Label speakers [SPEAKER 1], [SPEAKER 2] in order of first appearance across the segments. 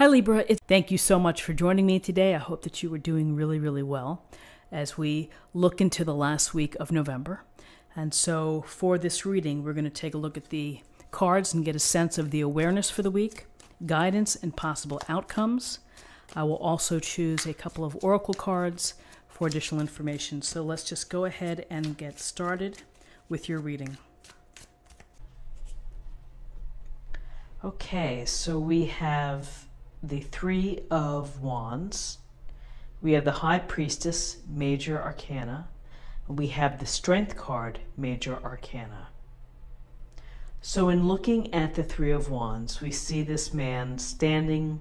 [SPEAKER 1] Hi, Libra. It- Thank you so much for joining me today. I hope that you are doing really, really well as we look into the last week of November. And so, for this reading, we're going to take a look at the cards and get a sense of the awareness for the week, guidance, and possible outcomes. I will also choose a couple of oracle cards for additional information. So, let's just go ahead and get started with your reading. Okay, so we have the Three of Wands. We have the High Priestess, Major Arcana. and We have the Strength card, Major Arcana. So, in looking at the Three of Wands, we see this man standing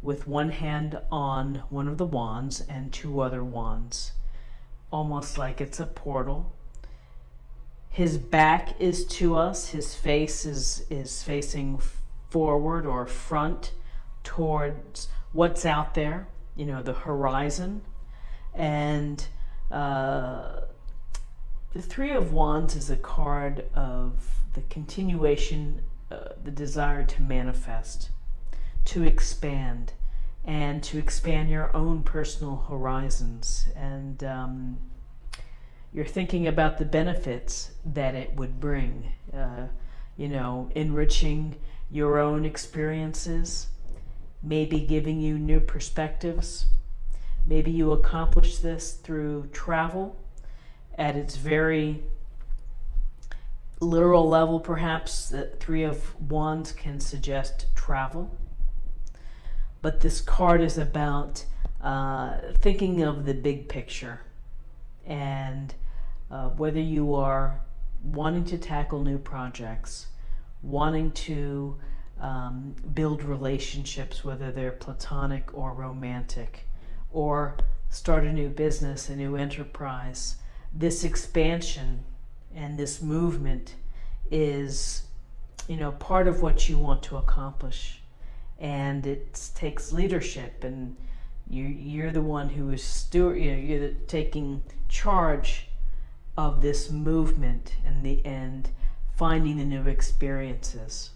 [SPEAKER 1] with one hand on one of the wands and two other wands, almost like it's a portal. His back is to us, his face is, is facing forward or front towards what's out there, you know, the horizon. And uh, the Three of Wands is a card of the continuation, uh, the desire to manifest, to expand, and to expand your own personal horizons. And um, you're thinking about the benefits that it would bring, uh, you know, enriching your own experiences, maybe giving you new perspectives. Maybe you accomplish this through travel at its very literal level, perhaps. The Three of Wands can suggest travel. But this card is about uh, thinking of the big picture and uh, whether you are wanting to tackle new projects, wanting to um, build relationships, whether they're platonic or romantic, or start a new business, a new enterprise. This expansion and this movement is, you know, part of what you want to accomplish. And it takes leadership, and you, you're the one who is steward. You know, you're taking charge of this movement and the end, finding the new experiences.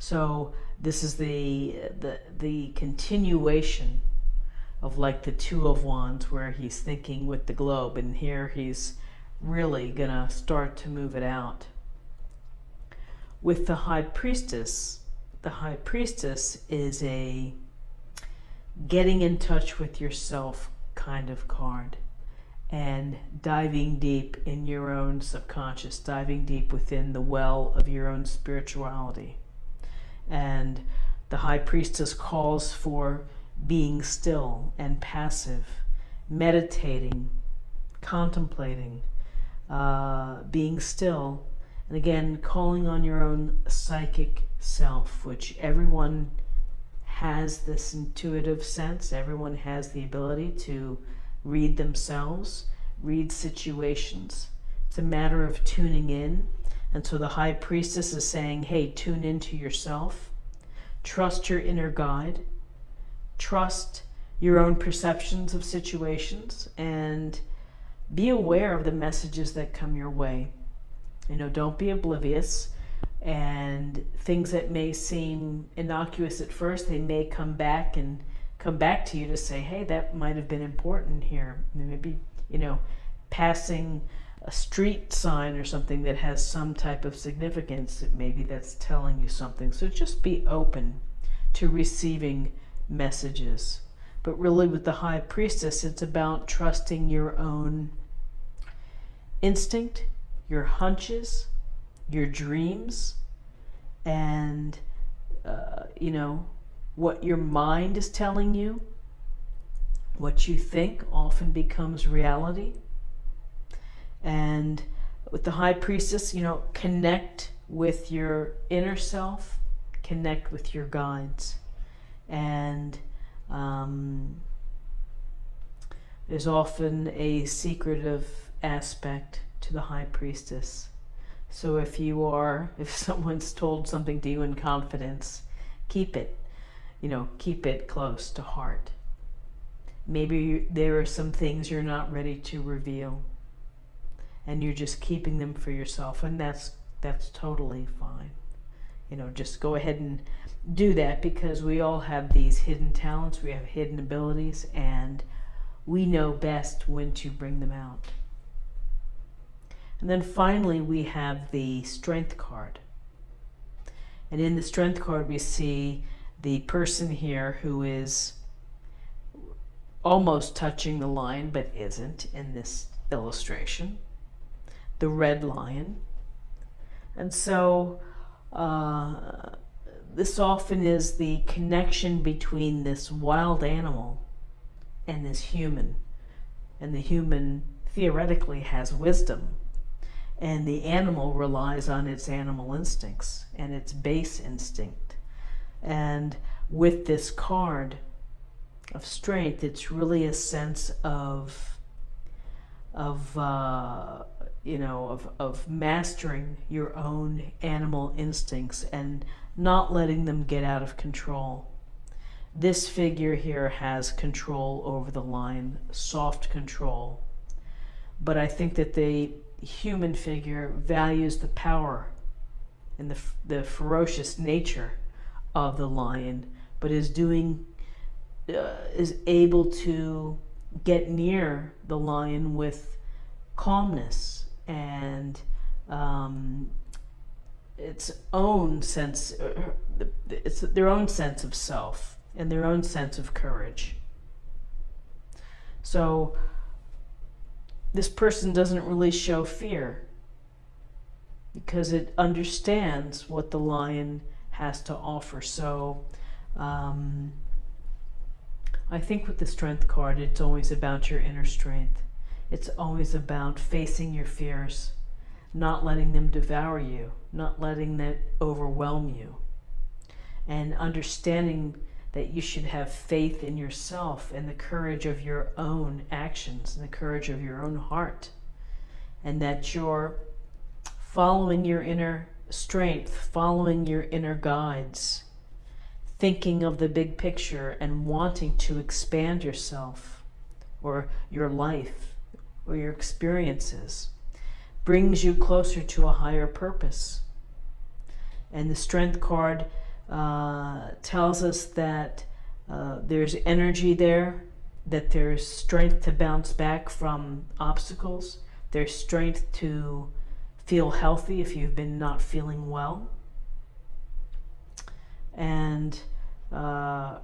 [SPEAKER 1] So this is the the the continuation of like the two of wands where he's thinking with the globe and here he's really gonna start to move it out. With the high priestess, the high priestess is a getting in touch with yourself kind of card and diving deep in your own subconscious, diving deep within the well of your own spirituality. And the high priestess calls for being still and passive, meditating, contemplating, uh, being still, and again, calling on your own psychic self, which everyone has this intuitive sense, everyone has the ability to read themselves, read situations. It's a matter of tuning in and so the high priestess is saying, hey, tune into yourself, trust your inner guide, trust your own perceptions of situations, and be aware of the messages that come your way. You know, don't be oblivious. And things that may seem innocuous at first, they may come back and come back to you to say, hey, that might have been important here. Maybe, you know, passing a street sign or something that has some type of significance, maybe that's telling you something. So just be open to receiving messages. But really, with the high priestess, it's about trusting your own instinct, your hunches, your dreams, and, uh, you know, what your mind is telling you. What you think often becomes reality and with the high priestess, you know, connect with your inner self, connect with your guides. And um, there's often a secretive aspect to the high priestess. So if you are, if someone's told something to you in confidence, keep it, you know, keep it close to heart. Maybe there are some things you're not ready to reveal and you're just keeping them for yourself and that's that's totally fine you know, just go ahead and do that because we all have these hidden talents, we have hidden abilities, and we know best when to bring them out. And then finally, we have the strength card. And in the strength card, we see the person here who is almost touching the line but isn't in this illustration the red lion. And so uh, this often is the connection between this wild animal and this human. And the human theoretically has wisdom, and the animal relies on its animal instincts and its base instinct. And with this card of strength, it's really a sense of of uh, you know of of mastering your own animal instincts and not letting them get out of control. This figure here has control over the line, soft control. But I think that the human figure values the power and the, the ferocious nature of the lion, but is doing, uh, is able to get near the lion with calmness and um, its own sense, uh, it's their own sense of self and their own sense of courage. So this person doesn't really show fear because it understands what the lion has to offer. So um, I think with the strength card, it's always about your inner strength. It's always about facing your fears, not letting them devour you, not letting that overwhelm you, and understanding that you should have faith in yourself and the courage of your own actions and the courage of your own heart, and that you're following your inner strength, following your inner guides, thinking of the big picture and wanting to expand yourself or your life or your experiences brings you closer to a higher purpose. And the strength card uh, tells us that uh, there's energy there, that there's strength to bounce back from obstacles, there's strength to feel healthy if you've been not feeling well. And uh,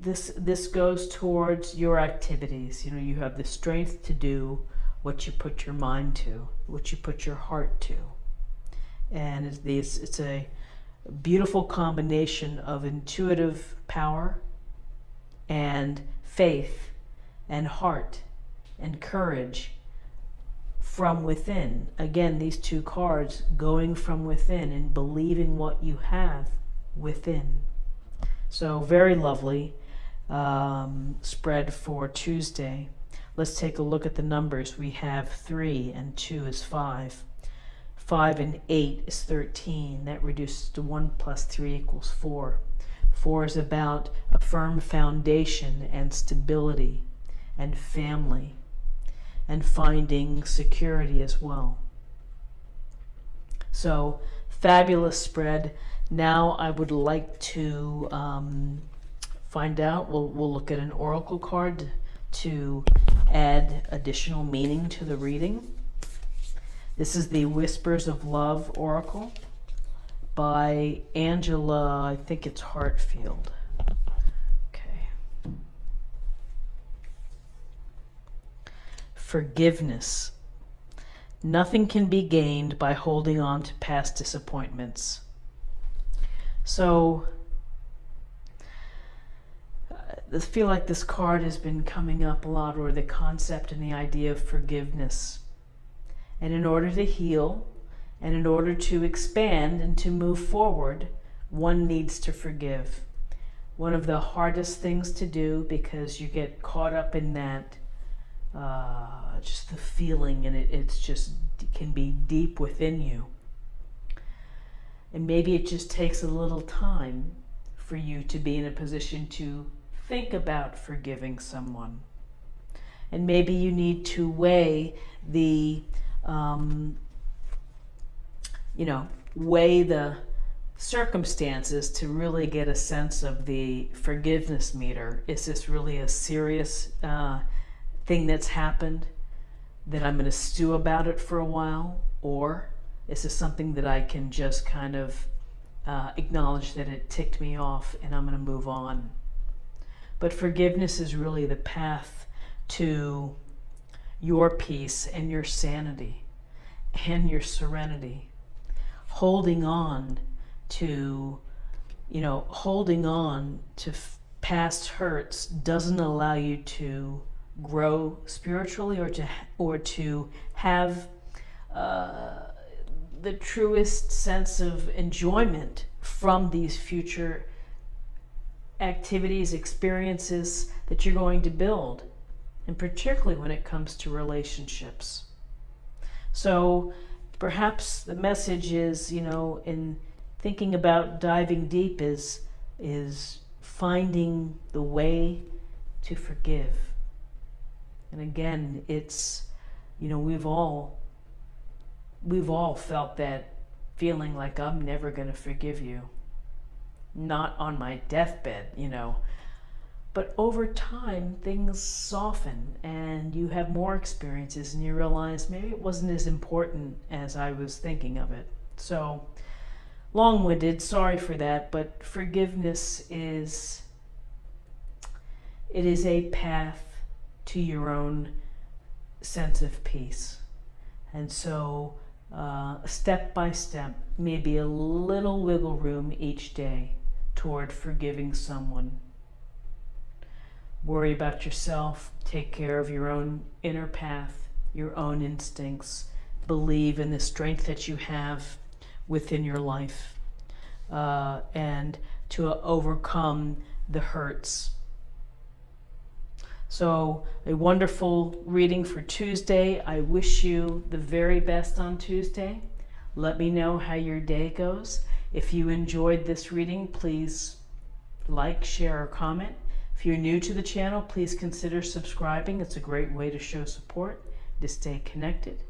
[SPEAKER 1] this this goes towards your activities. You know, you have the strength to do what you put your mind to, what you put your heart to, and it's, these, it's a beautiful combination of intuitive power and faith and heart and courage from within. Again, these two cards going from within and believing what you have within. So, very lovely um, spread for Tuesday. Let's take a look at the numbers. We have 3 and 2 is 5. 5 and 8 is 13. That reduces to 1 plus 3 equals 4. 4 is about a firm foundation and stability and family and finding security as well. So, fabulous spread. Now, I would like to um, find out. We'll, we'll look at an oracle card to add additional meaning to the reading. This is the Whispers of Love Oracle by Angela, I think it's Hartfield. Okay. Forgiveness. Nothing can be gained by holding on to past disappointments. So, I feel like this card has been coming up a lot, or the concept and the idea of forgiveness. And in order to heal, and in order to expand and to move forward, one needs to forgive. One of the hardest things to do because you get caught up in that, uh, just the feeling, and it, it's just it can be deep within you. And maybe it just takes a little time for you to be in a position to think about forgiving someone. And maybe you need to weigh the um, you know, weigh the circumstances to really get a sense of the forgiveness meter. Is this really a serious uh, thing that's happened that I'm going to stew about it for a while? Or is this something that I can just kind of uh, acknowledge that it ticked me off and I'm going to move on? But forgiveness is really the path to your peace and your sanity and your serenity. Holding on to, you know, holding on to past hurts doesn't allow you to grow spiritually or to or to have uh, the truest sense of enjoyment from these future activities, experiences that you're going to build, and particularly when it comes to relationships. So perhaps the message is, you know, in thinking about diving deep is is finding the way to forgive. And again, it's you know, we've all we've all felt that feeling like I'm never going to forgive you. Not on my deathbed, you know. But over time, things soften and you have more experiences and you realize maybe it wasn't as important as I was thinking of it. So, long winded, sorry for that, but forgiveness is it is a path to your own sense of peace. And so uh, step by step, maybe a little wiggle room each day toward forgiving someone. Worry about yourself, take care of your own inner path, your own instincts, believe in the strength that you have within your life uh, and to overcome the hurts. So, a wonderful reading for Tuesday. I wish you the very best on Tuesday. Let me know how your day goes. If you enjoyed this reading, please like, share, or comment. If you're new to the channel, please consider subscribing. It's a great way to show support, to stay connected.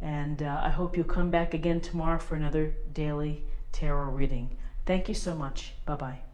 [SPEAKER 1] And uh, I hope you'll come back again tomorrow for another daily tarot reading. Thank you so much. Bye bye.